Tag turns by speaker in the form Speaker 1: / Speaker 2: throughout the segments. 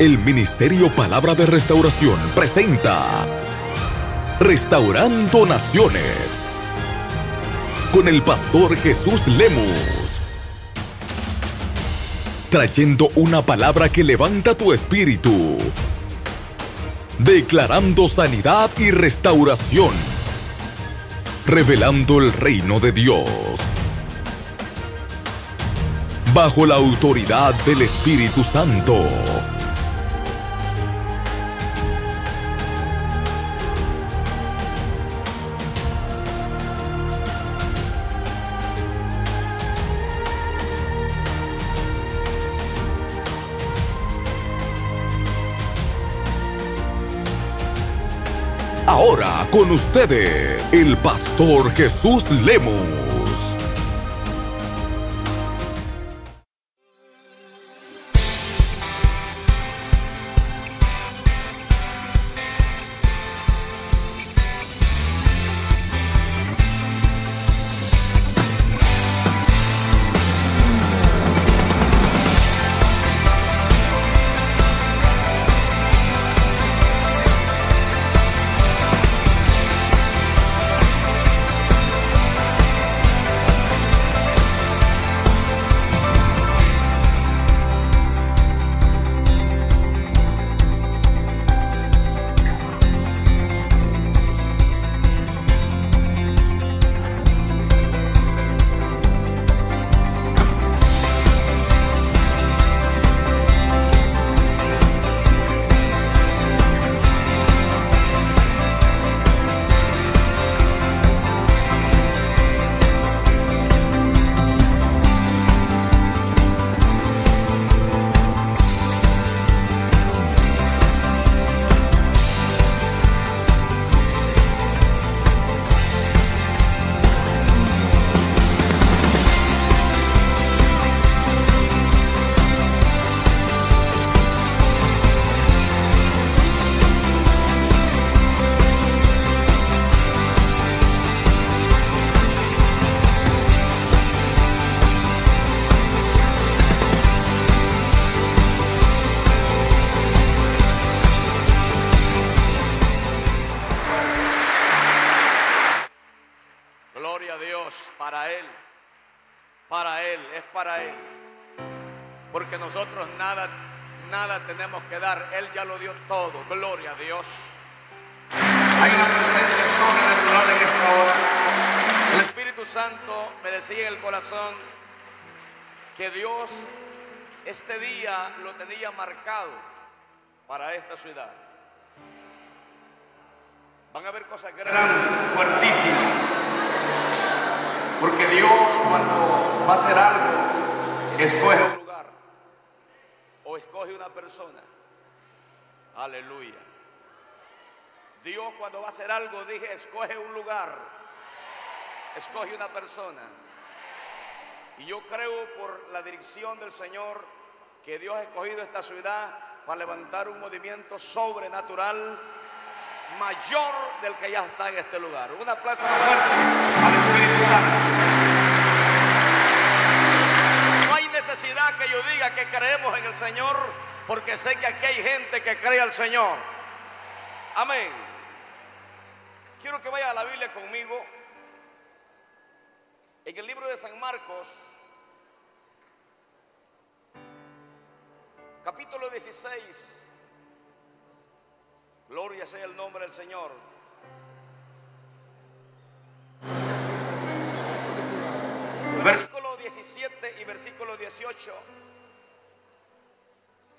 Speaker 1: El Ministerio Palabra de Restauración presenta Restaurando Naciones con el pastor Jesús Lemus. Trayendo una palabra que levanta tu espíritu. Declarando sanidad y restauración. Revelando el reino de Dios. Bajo la autoridad del Espíritu Santo. Ahora con ustedes, el pastor Jesús Lemus.
Speaker 2: A Dios para Él. Para Él, es para Él. Porque nosotros nada, nada tenemos que dar. Él ya lo dio todo. Gloria a Dios. Hay una presencia sobrenatural en esta hora. El Espíritu Santo me decía en el corazón que Dios este día lo tenía marcado para esta ciudad. Van a ver cosas grandes, fuertísimas. Porque Dios cuando va a hacer algo, escoge un lugar o escoge una persona. Aleluya. Dios cuando va a hacer algo, dije, escoge un lugar, escoge una persona. Y yo creo por la dirección del Señor que Dios ha escogido esta ciudad para levantar un movimiento sobrenatural mayor del que ya está en este lugar. Un aplauso fuerte al Espíritu Santo. No hay necesidad que yo diga que creemos en el Señor, porque sé que aquí hay gente que cree al Señor. Amén. Quiero que vaya a la Biblia conmigo. En el libro de San Marcos, capítulo 16. Gloria sea el nombre del Señor. Versículo 17 y versículo 18.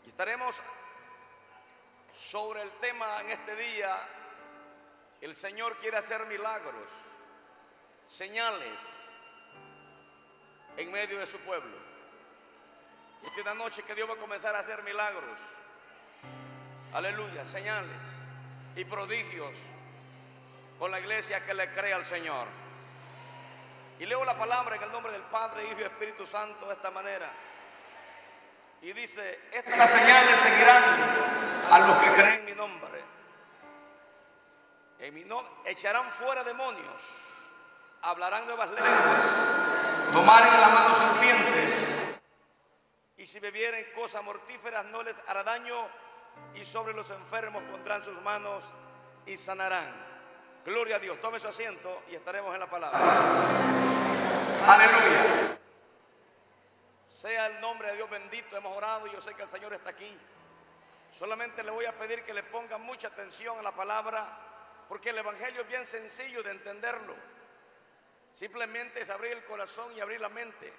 Speaker 2: Y estaremos sobre el tema en este día. El Señor quiere hacer milagros, señales en medio de su pueblo. Y esta noche que Dios va a comenzar a hacer milagros. Aleluya, señales y prodigios con la iglesia que le cree al Señor. Y leo la palabra en el nombre del Padre, Hijo y Espíritu Santo de esta manera. Y dice, estas señales seguirán a los que creen en mi nombre. En mi nombre echarán fuera demonios, hablarán nuevas lenguas, tomarán en las manos serpientes. Y si bebieren cosas mortíferas no les hará daño y sobre los enfermos pondrán sus manos y sanarán. Gloria a Dios. Tome su asiento y estaremos en la palabra. Aleluya. Sea el nombre de Dios bendito. Hemos orado y yo sé que el Señor está aquí. Solamente le voy a pedir que le ponga mucha atención a la palabra, porque el Evangelio es bien sencillo de entenderlo. Simplemente es abrir el corazón y abrir la mente.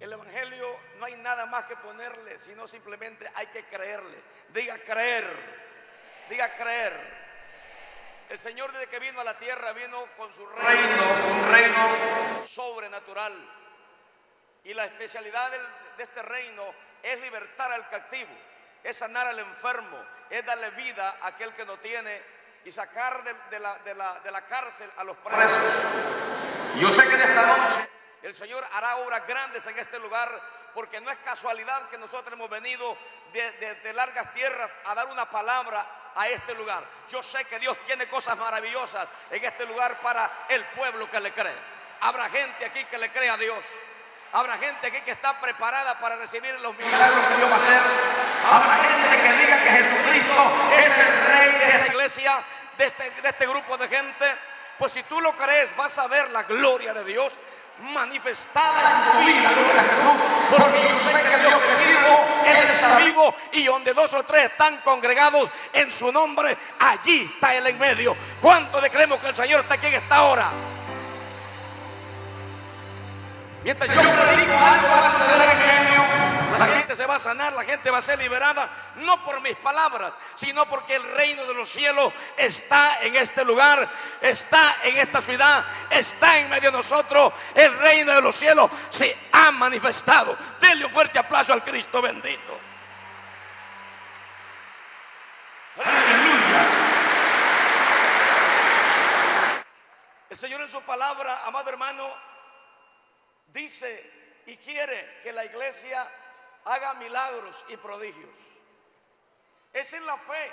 Speaker 2: El Evangelio no hay nada más que ponerle, sino simplemente hay que creerle. Diga creer, diga creer. El Señor desde que vino a la tierra vino con su reino, un reino sobrenatural. Y la especialidad de este reino es libertar al cautivo, es sanar al enfermo, es darle vida a aquel que no tiene y sacar de, la, la, cárcel a los presos. Yo sé que en esta noche el Señor hará obras grandes en este lugar porque no es casualidad que nosotros hemos venido de, largas tierras a dar una palabra a este lugar. Yo sé que Dios tiene cosas maravillosas en este lugar para el pueblo que le cree. Habrá gente aquí que le cree a Dios. Habrá gente aquí que está preparada para recibir los milagros que Dios va a hacer. Habrá gente que diga que Jesucristo es el rey de esta iglesia, de este, de este grupo de gente. Pues si tú lo crees, vas a ver la gloria de Dios manifestada en tu vida, gloria a Jesús. Porque yo sé que Dios que sirvo, Él está vivo y donde dos o tres están congregados en su nombre, allí está Él en medio. ¿Cuánto de creemos que el Señor está aquí en esta hora? Mientras yo predico algo va a suceder en medio. La gente se va a sanar, la gente va a ser liberada, no por mis palabras, sino porque el reino de los cielos está en este lugar, está en esta ciudad, está en medio de nosotros. El reino de los cielos se ha manifestado. Denle un fuerte aplauso al Cristo bendito. Aleluya. El Señor en su palabra, amado hermano, dice y quiere que la iglesia haga milagros y prodigios. Esa es la fe.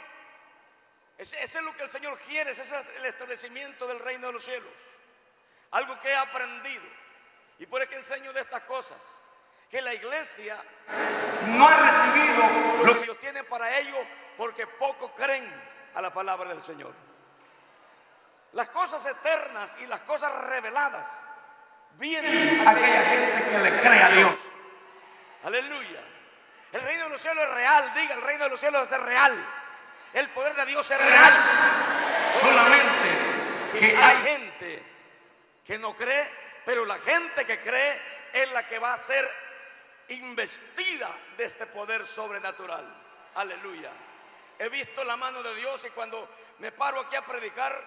Speaker 2: Ese, es lo que el Señor quiere, ese es el establecimiento del reino de los cielos. Algo que he aprendido. Y por eso enseño de estas cosas. Que la iglesia no ha recibido lo que Dios tiene para ellos porque poco creen a la palabra del Señor. Las cosas eternas y las cosas reveladas vienen a aquella gente que le cree a Dios. Aleluya. El reino de los cielos es real. Diga, el reino de los cielos es real. El poder de Dios es real. Solamente que hay gente que no cree, pero la gente que cree es la que va a ser investida de este poder sobrenatural. Aleluya. He visto la mano de Dios y cuando me paro aquí a predicar,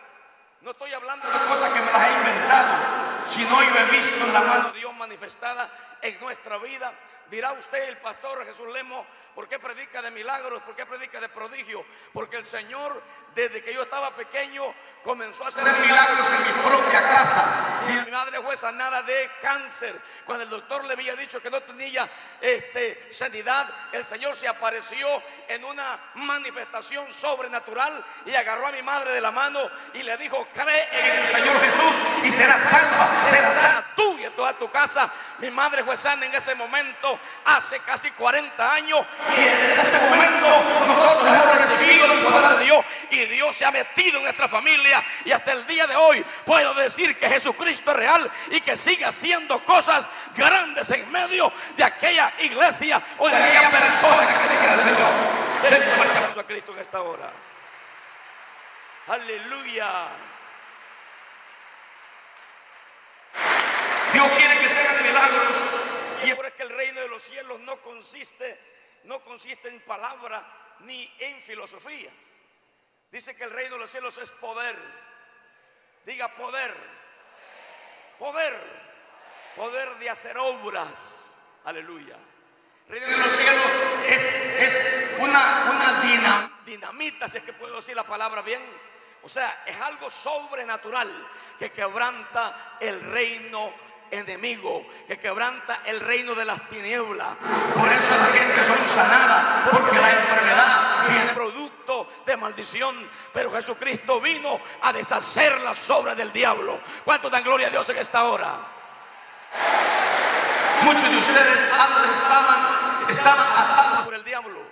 Speaker 2: no estoy hablando de cosas que me las he inventado, sino yo he visto la mano de Dios manifestada en nuestra vida. Dirá usted, el pastor Jesús Lemo, ¿por qué predica de milagros? ¿Por qué predica de prodigio? Porque el Señor, desde que yo estaba pequeño, comenzó a hacer milagros en mi propia casa. Mi madre fue sanada de cáncer. Cuando el doctor le había dicho que no tenía este, sanidad, el Señor se apareció en una manifestación sobrenatural y agarró a mi madre de la mano y le dijo, cree en el Señor Jesús y serás salva, serás sana tú y toda tu casa. Mi madre fue sana en ese momento, hace casi 40 años, y desde ese momento nosotros hemos recibido el poder de Dios y Dios se ha metido en nuestra familia y hasta el día de hoy puedo decir que Jesucristo es real y que sigue haciendo cosas grandes en medio de aquella iglesia o de aquella persona que tiene al Señor. A Cristo en esta hora. Aleluya. Dios quiere que se hagan milagros. Y por es que el reino de los cielos no consiste, no consiste en palabra ni en filosofías. Dice que el reino de los cielos es poder. Diga poder. Poder. Poder de hacer obras. Aleluya. El reino de los cielos es, una, una dinamita, si es que puedo decir la palabra bien. O sea, es algo sobrenatural que quebranta el reino enemigo que quebranta el reino de las tinieblas. Por eso la gente son sanada, porque la enfermedad viene producto de maldición. Pero Jesucristo vino a deshacer las obras del diablo. ¿Cuánto dan gloria a Dios en esta hora? Muchos de ustedes antes estaban, estaban atados por el diablo.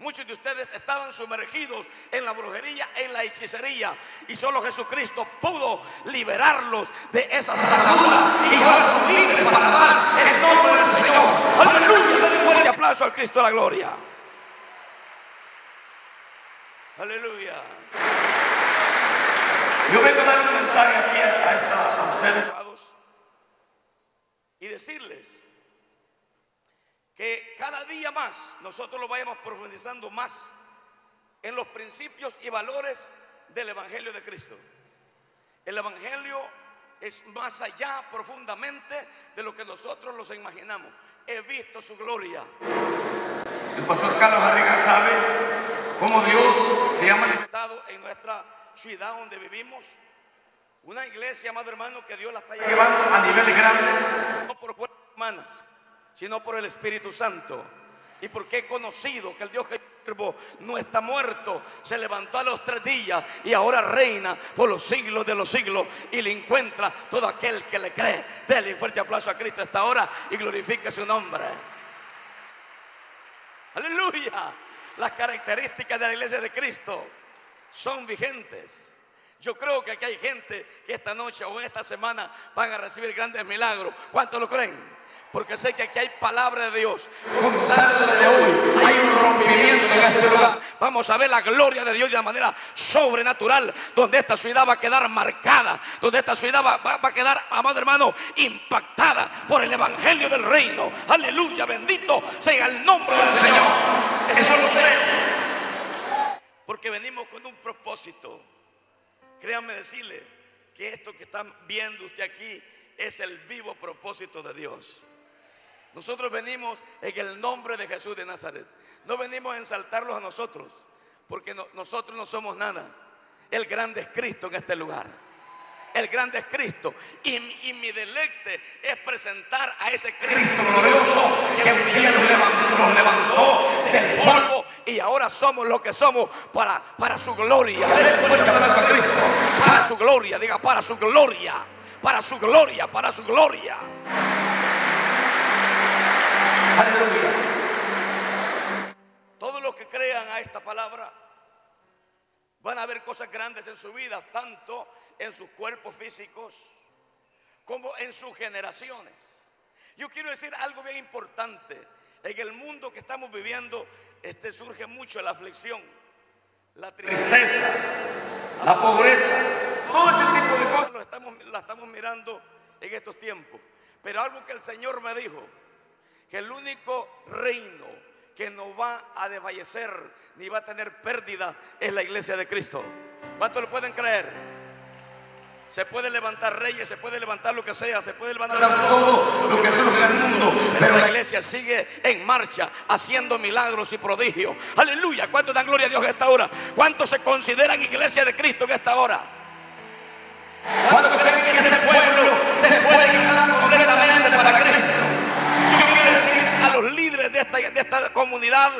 Speaker 2: Muchos de ustedes estaban sumergidos en la brujería, en la hechicería. Y solo Jesucristo pudo liberarlos de esas ataduras. Y ahora son libres para dar el nombre del Señor. Aleluya. Denle un fuerte aplauso al Cristo de la gloria. Aleluya. Yo vengo a dar un mensaje aquí a, esta- a ustedes y decirles que cada día más nosotros lo vayamos profundizando más en los principios y valores del Evangelio de Cristo. El Evangelio es más allá profundamente de lo que nosotros los imaginamos. He visto su gloria. El pastor Carlos Barriga sabe cómo Dios se ha manifestado en nuestra ciudad donde vivimos. Una iglesia, amado hermano, que Dios la está llevando a niveles grandes, no por fuerzas humanas, sino por el Espíritu Santo. Y porque he conocido que el Dios que no está muerto, se levantó a los tres días y ahora reina por los siglos de los siglos y le encuentra todo aquel que le cree. Dele fuerte aplauso a Cristo esta hora y glorifique su nombre. Aleluya. Las características de la iglesia de Cristo son vigentes. Yo creo que aquí hay gente que esta noche o esta semana van a recibir grandes milagros. ¿Cuántos lo creen? Porque sé que aquí hay palabra de Dios. Comenzando desde hoy, hay un rompimiento en este lugar. Vamos a ver la gloria de Dios de una manera sobrenatural, donde esta ciudad va a quedar marcada, donde esta ciudad va, va- va a quedar, amado hermano, impactada por el evangelio del reino. Aleluya, bendito sea el nombre del Señor. Eso lo creo. Porque venimos con un propósito. Créanme decirle que esto que están viendo usted aquí es el vivo propósito de Dios. Nosotros venimos en el nombre de Jesús de Nazaret. No venimos a ensaltarlos a nosotros, porque no- nosotros no somos nada. El grande es Cristo en este lugar. El grande es Cristo. Y, mi deleite es presentar a ese Cristo glorioso que un nos levantó, nos levantó del polvo y ahora somos lo que somos para, su gloria. Para su gloria, diga, para su gloria. Para su gloria, para su gloria. Todos los que crean a esta palabra van a ver cosas grandes en su vida, tanto en sus cuerpos físicos como en sus generaciones. Yo quiero decir algo bien importante. En el mundo que estamos viviendo este, surge mucho la aflicción, la tristeza, la pobreza, todo ese tipo de cosas lo la estamos mirando en estos tiempos. Pero algo que el Señor me dijo, que el único reino que no va a desfallecer ni va a tener pérdida es la iglesia de Cristo. ¿Cuántos lo pueden creer? Se puede levantar reyes, se puede levantar lo que sea, se puede levantar todo lo que surge en el mundo, pero la iglesia sigue en marcha haciendo milagros y prodigios. Aleluya. ¿Cuántos dan gloria a Dios en esta hora? ¿Cuántos se consideran iglesia de Cristo en esta hora? ¿Cuántos creen que este pueblo se puede ganar completamente para Cristo? Yo quiero decir a los de esta, comunidad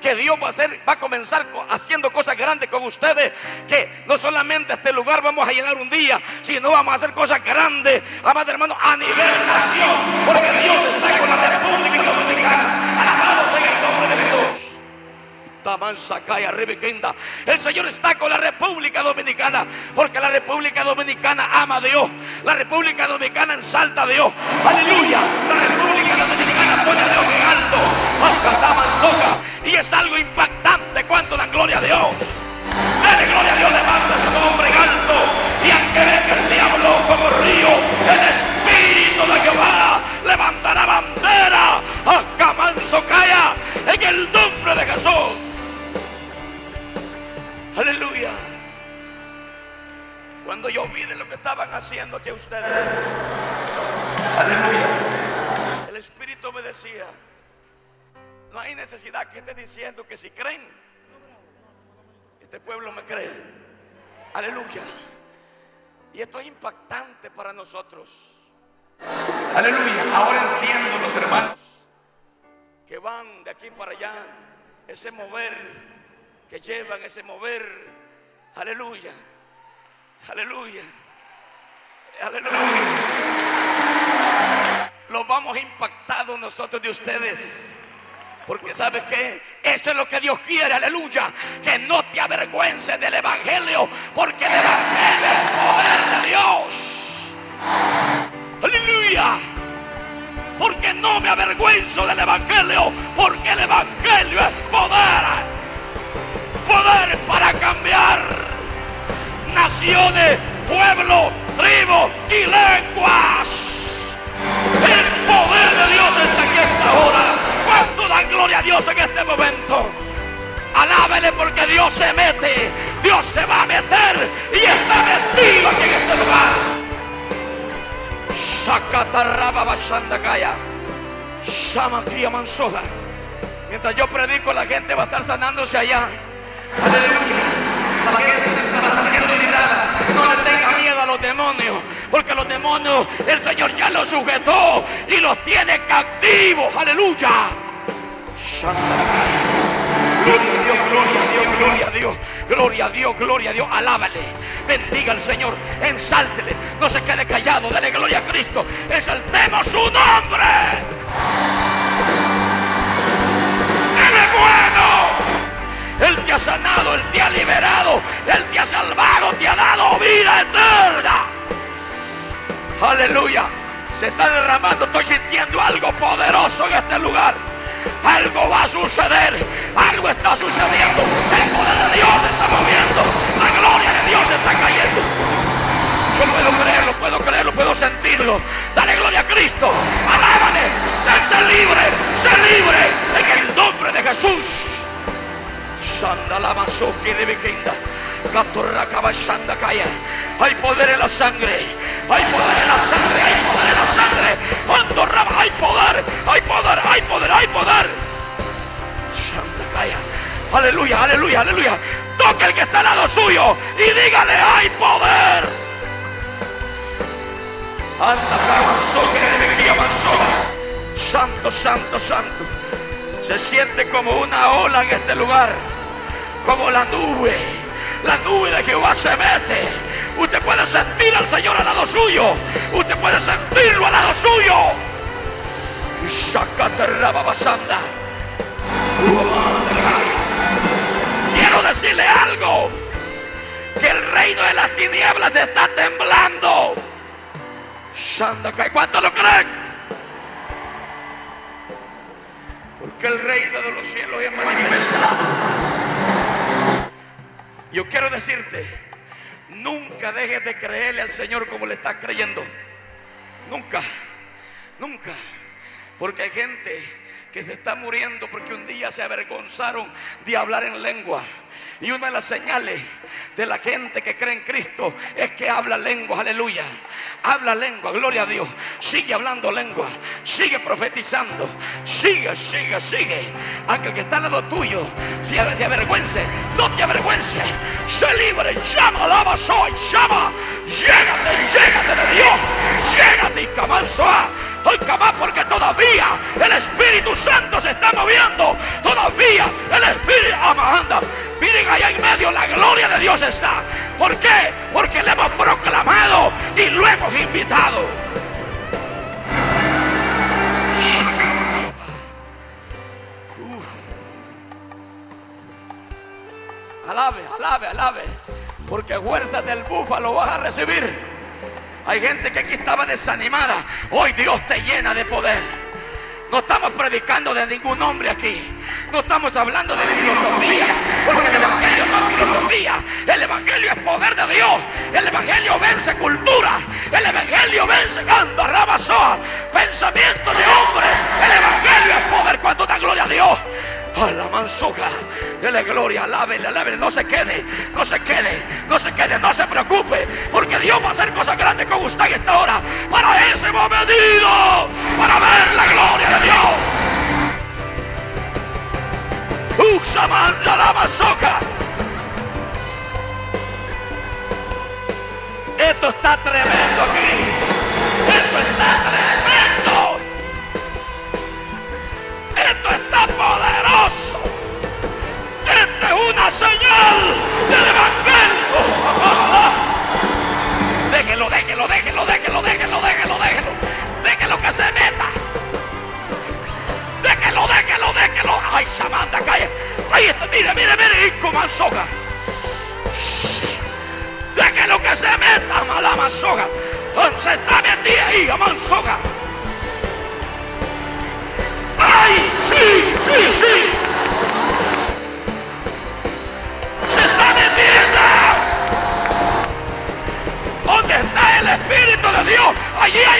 Speaker 2: que Dios va a hacer, va a comenzar co- haciendo cosas grandes con ustedes. Que no solamente este lugar vamos a llenar un día, sino vamos a hacer cosas grandes, amados hermanos, a nivel nación. Porque Dios está con la República Dominicana. El Señor está con la República Dominicana porque la República Dominicana ama a Dios. La República Dominicana ensalta a Dios. Aleluya. La República Dominicana pone a Dios en alto. Y es algo impactante. Diciendo que si creen, este pueblo me cree. Aleluya. Y esto es impactante para nosotros. Aleluya. Ahora entiendo los hermanos que van de aquí para allá, ese mover que llevan, ese mover. Aleluya. Aleluya. Aleluya. Los vamos impactados nosotros de ustedes. Porque sabes que eso es lo que Dios quiere, aleluya. Que no te avergüences del Evangelio, porque el Evangelio es poder de Dios. Aleluya. Porque no me avergüenzo del Evangelio, porque el Evangelio es poder. Poder para cambiar naciones, pueblos, tribus y lenguas. El poder de Dios está aquí esta hora. ¿Cuánto dan gloria a Dios en este momento? Alábele porque Dios se mete. Dios se va a meter y está metido aquí en este lugar. Shakatarraba Bashandakaya. Shamakia Mansoja. Mientras yo predico, la gente va a estar sanándose allá. Aleluya. La gente siendo liberada. No le tenga miedo a los demonios. Porque los demonios el Señor ya los sujetó y los tiene cautivos. Aleluya. Gloria a Dios, gloria a Dios, gloria a Dios, gloria a Dios, gloria. Alábale, bendiga al Señor, ensáltele, no se quede callado, dale gloria a Cristo, exaltemos su nombre. Él es bueno, Él te ha sanado, Él te ha liberado, Él te ha salvado, te ha dado vida eterna. Aleluya, se está derramando, estoy sintiendo algo poderoso en este lugar. Algo va a suceder. Algo está sucediendo. El poder de Dios está moviendo. La gloria de Dios está cayendo. Yo puedo creerlo, puedo creerlo, puedo sentirlo. Dale gloria a Cristo. Alábale. Sé libre. Sé libre. En el nombre de Jesús. Shandalamazuki de Vikinda. Katurrakabashanda Kaya. Hay poder en la sangre. Hay poder en la sangre. Hay poder en la sangre. Cuando rama, hay poder. Hay poder. Hay poder. Hay poder. Shandakaya. Aleluya, aleluya, aleluya. Toque el que está al lado suyo y dígale, hay poder. Anda. Santo, santo, santo. Se siente como una ola en este lugar. Como la nube. La nube de Jehová se mete. Usted puede sentir al Señor al lado suyo. Usted puede sentirlo al lado suyo. Shakaterrababasanda. Quiero decirle algo. Que el reino de las tinieblas está temblando. ¿Cuántos lo creen? Porque el reino de los cielos es manifestado. Yo quiero decirte, nunca dejes de creerle al Señor como le estás creyendo. Nunca, nunca. Porque hay gente que se está muriendo porque un día se avergonzaron de hablar en lengua. Y una de las señales de la gente que cree en Cristo es que habla lengua, aleluya. Habla lengua, gloria a Dios. Sigue hablando lengua, sigue profetizando, sigue, sigue, sigue. Aunque el que está al lado tuyo si te avergüence, no te avergüence. Sé libre, llama, alaba, soy, llama. Llégate, llégate de Dios. Llégate y. Hoy más porque todavía el Espíritu Santo se está moviendo. Todavía el Espíritu anda. Miren allá en medio, la gloria de Dios está. ¿Por qué? Porque le hemos proclamado y lo hemos invitado. Alabe, alabe, alabe. Porque fuerzas del búfalo vas a recibir. Hay gente que aquí estaba desanimada. Hoy Dios te llena de poder. No estamos predicando de ningún hombre aquí. No estamos hablando de filosofía. Porque el Evangelio no es filosofía. El Evangelio es poder de Dios. El Evangelio vence cultura. El Evangelio vence rabazoa. Pensamiento de hombre. El Evangelio es poder cuando da gloria a Dios. La manzuca. Dele gloria, alábele, alábele. No se quede, no se quede, no se quede, no se preocupe. Porque Dios va a hacer cosas grandes con usted en esta hora. Para ese venido. Para ver la gloria de Dios. Uxamanda la mazoca. Esto está tremendo aquí. Esto está tremendo. Déjelo, déjelo, déjelo, déjelo, déjelo, déjelo, déjelo. Déjelo que se meta. Déjelo, déjelo, déjelo. ay, Samantha, cae. Ahí está, mire, mire, mire, y como soga. Deje lo que se meta, mala mansoga. Se está metida ahí, mansoga.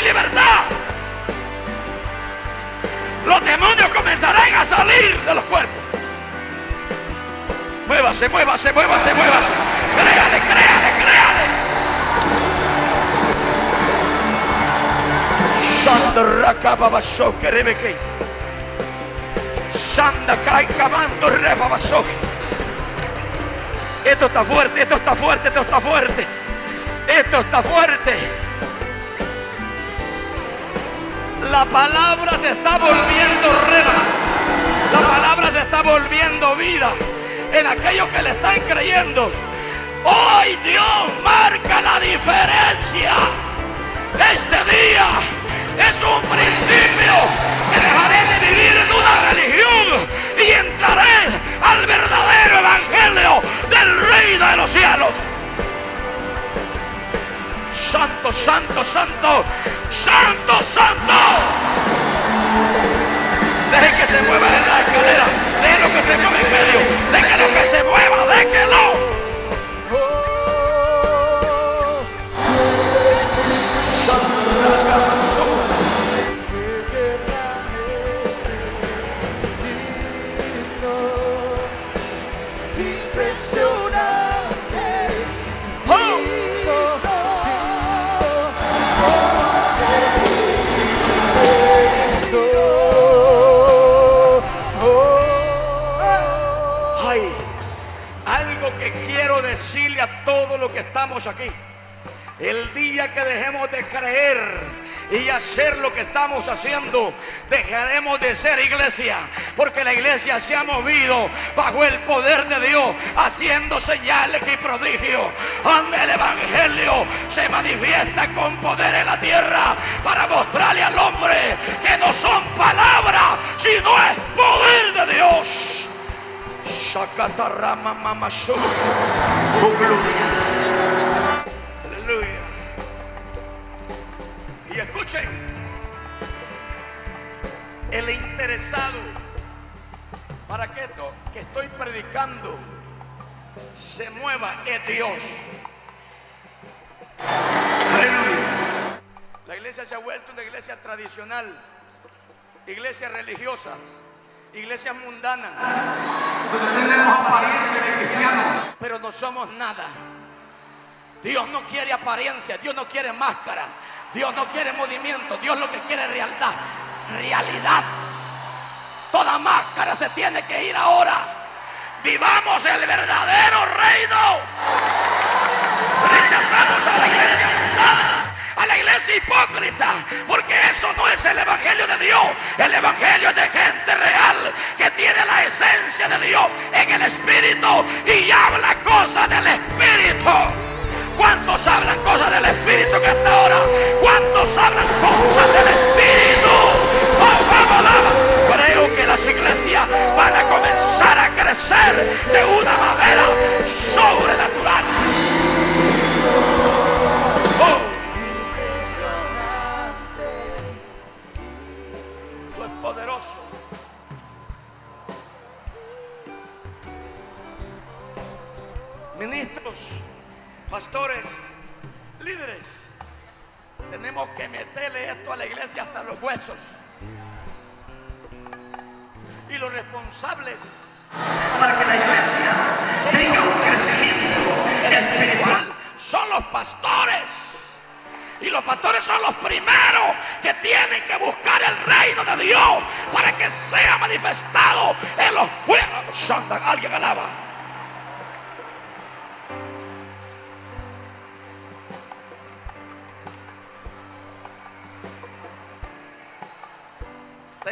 Speaker 2: Libertad. Los demonios comenzarán a salir de los cuerpos. Muévase, muévase, muévase, muévase. Créale, créale, créale. Santa Rakababasho, Kerebeke. Santa Kai Kamando Rebabasho. Esto está fuerte, esto está fuerte, esto está fuerte. Esto está fuerte. La palabra se está volviendo rema. La palabra se está volviendo vida en aquellos que le están creyendo. Hoy Dios marca la diferencia. Este día es un principio que dejaré de vivir en una religión y entraré al verdadero evangelio del reino de los cielos. Santo, santo, santo, santo, santo. Deje que se mueva en la escalera. Déjelo que se mueva en medio. Déjelo que se mueva. Déjelo. Aquí. El día que dejemos de creer y hacer lo que estamos haciendo, dejaremos de ser iglesia, porque la iglesia se ha movido bajo el poder de Dios, haciendo señales y prodigios, donde el evangelio se manifiesta con poder en la tierra para mostrarle al hombre que no son palabras, sino es poder de Dios. Shakatarama mamashu. Aleluya. Y escuchen, el interesado para que esto que estoy predicando se mueva es Dios. Aleluya. La iglesia se ha vuelto una iglesia tradicional, iglesias religiosas, iglesias mundanas, donde tenemos apariencia de cristianos, pero no somos nada. Dios no quiere apariencia, Dios no quiere máscara, Dios no quiere movimiento, Dios lo que quiere es realidad. Realidad. Toda máscara se tiene que ir ahora. Vivamos el verdadero reino. Rechazamos a la iglesia a la iglesia hipócrita, porque eso no es el evangelio de Dios. El evangelio es de gente real que tiene la esencia de Dios en el espíritu y habla cosas del espíritu. ¿Cuántos hablan cosas del Espíritu que hasta ahora? ¿Cuántos hablan cosas del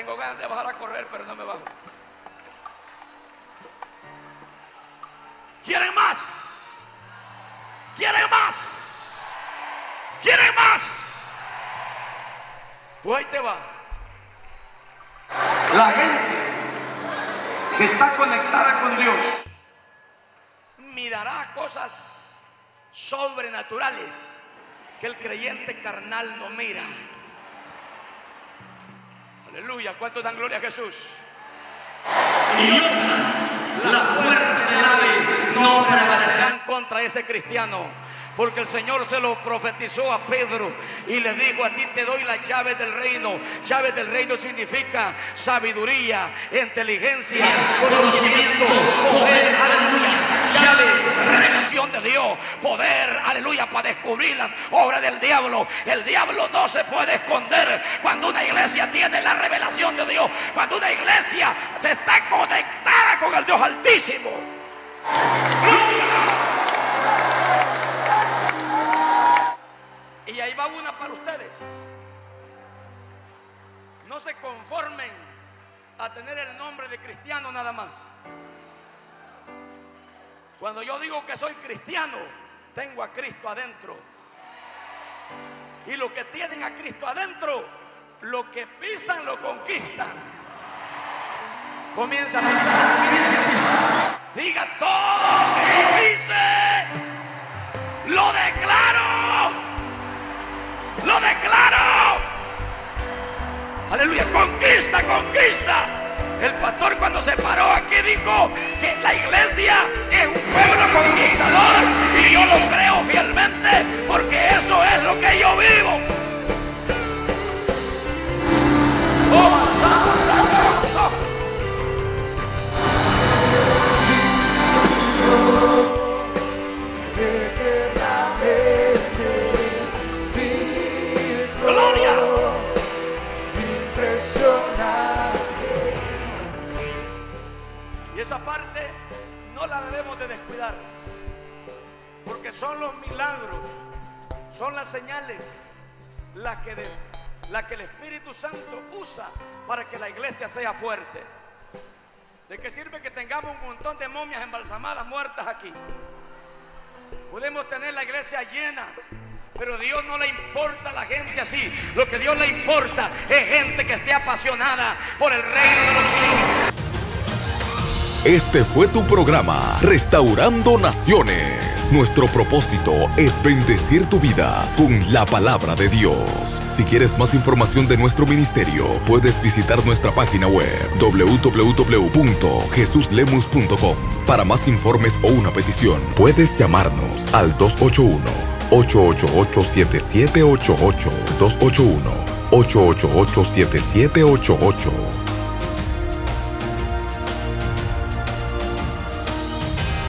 Speaker 2: Tengo ganas de bajar a correr, pero no me bajo. ¿Quieren más? ¿Quieren más? ¿Quieren más? Pues ahí te va. La gente está conectada con Dios, mirará cosas sobrenaturales que el creyente carnal no mira. Aleluya, ¿cuántos dan gloria a Jesús? Y la puerta del ave no prevalecerán contra ese cristiano porque el Señor se lo profetizó a Pedro y le dijo, a ti te doy las llaves del reino. Llaves del reino significa sabiduría, inteligencia, conocimiento, poder, aleluya. Llave, de Dios, poder, aleluya, para descubrir las obras del diablo. El diablo no se puede esconder cuando una iglesia tiene la revelación de Dios, cuando una iglesia se está conectada con el Dios Altísimo. Y ahí va una para ustedes. No se conformen a tener el nombre de cristiano nada más. Cuando yo digo que soy cristiano, tengo a Cristo adentro. Y los que tienen a Cristo adentro, lo que pisan lo conquistan. Comienza a pisar. Diga todo lo que pise. Lo declaro. Lo declaro. Aleluya, conquista, conquista. El pastor cuando se paró aquí dijo que la iglesia es un pueblo conquistador y yo lo creo fielmente porque eso es lo que yo vivo. esa descuidar. Porque son los milagros, son las señales las que, la que el Espíritu Santo usa para que la iglesia sea fuerte. ¿De qué sirve que tengamos un montón de momias embalsamadas muertas aquí? Podemos tener la iglesia llena, pero Dios no le importa a la gente así. Lo que Dios le importa es gente que esté apasionada por el reino de los cielos.
Speaker 1: Este fue tu programa, Restaurando Naciones. Nuestro propósito es bendecir tu vida con la palabra de Dios. Si quieres más información de nuestro ministerio, puedes visitar nuestra página web www.jesuslemus.com. Para más informes o una petición, puedes llamarnos al 281 888